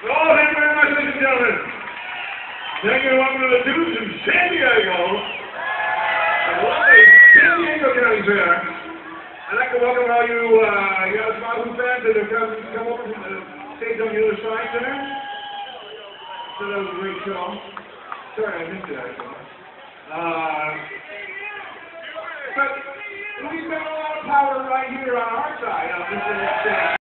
Oh, thank you very much, ladies and gentlemen. Thank you, welcome to the Tubes in San Diego. The lovely San Diego County Fair. I'd like to welcome all you, uh, you know, fans that have come, come over from the stage on the other side there. So that was a great show. Sorry, I missed it, actually. Uh, but we've got a lot of power right here on our side of this stage.